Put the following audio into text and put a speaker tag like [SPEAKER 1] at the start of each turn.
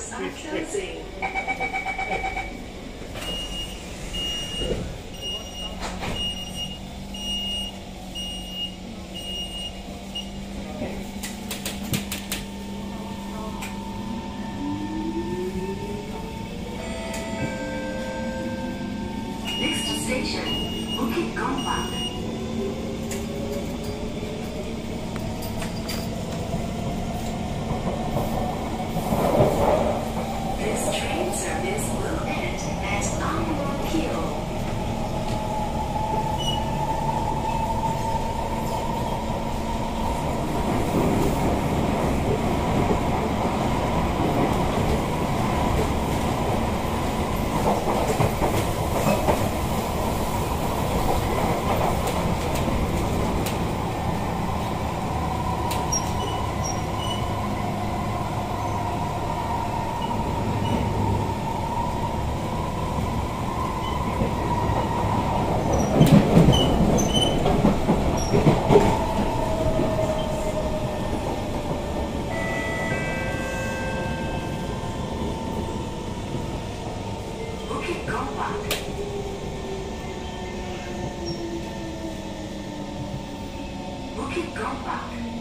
[SPEAKER 1] doors are closing. Next station, Bukit Gombak. o'clock. Bukit Gombak.